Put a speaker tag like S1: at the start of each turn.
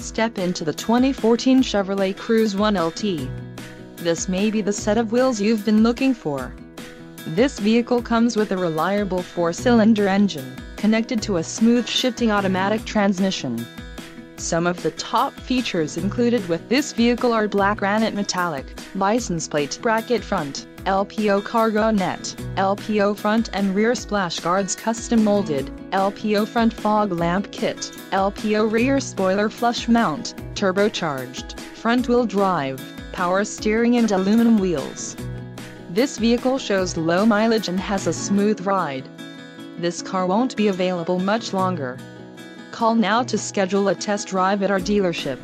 S1: Step into the 2014 Chevrolet Cruze 1LT. This may be the set of wheels you've been looking for. This vehicle comes with a reliable four-cylinder engine, connected to a smooth shifting automatic transmission. Some of the top features included with this vehicle are black granite metallic, license plate bracket front, LPO cargo net, LPO front and rear splash guards custom molded, LPO front fog lamp kit, LPO rear spoiler flush mount, turbocharged, front wheel drive, power steering and aluminum wheels. This vehicle shows low mileage and has a smooth ride. This car won't be available much longer. Call now to schedule a test drive at our dealership.